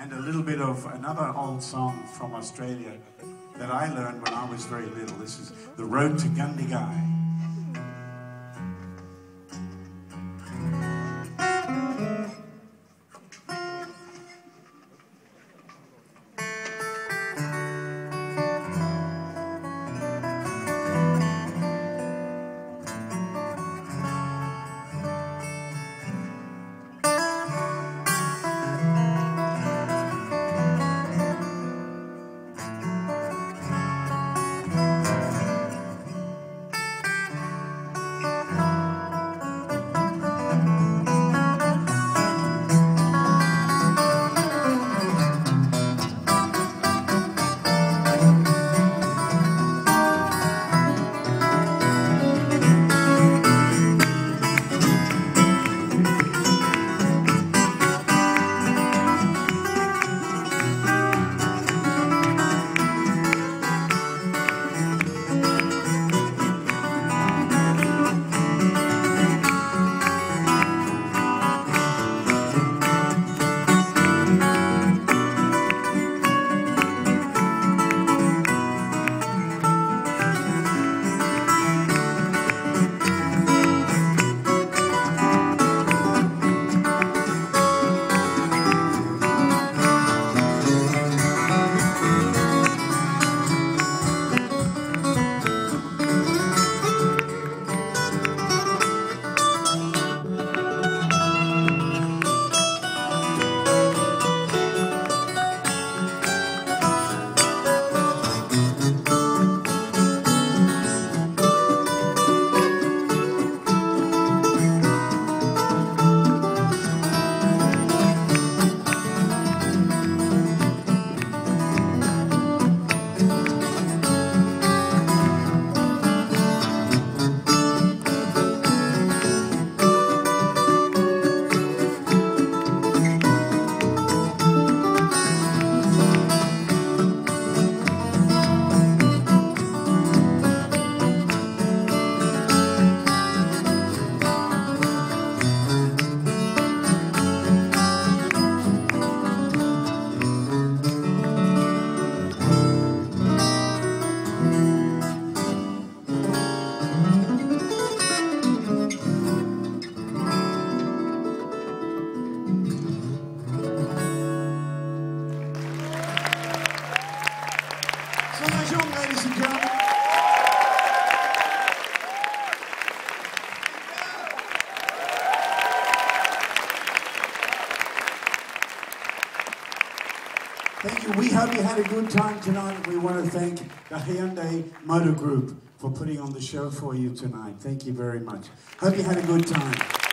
and a little bit of another old song from Australia that I learned when I was very little. This is The Road to Gundagai. Thank you. We hope you had a good time tonight. We want to thank the Hyundai Motor Group for putting on the show for you tonight. Thank you very much. Hope you had a good time.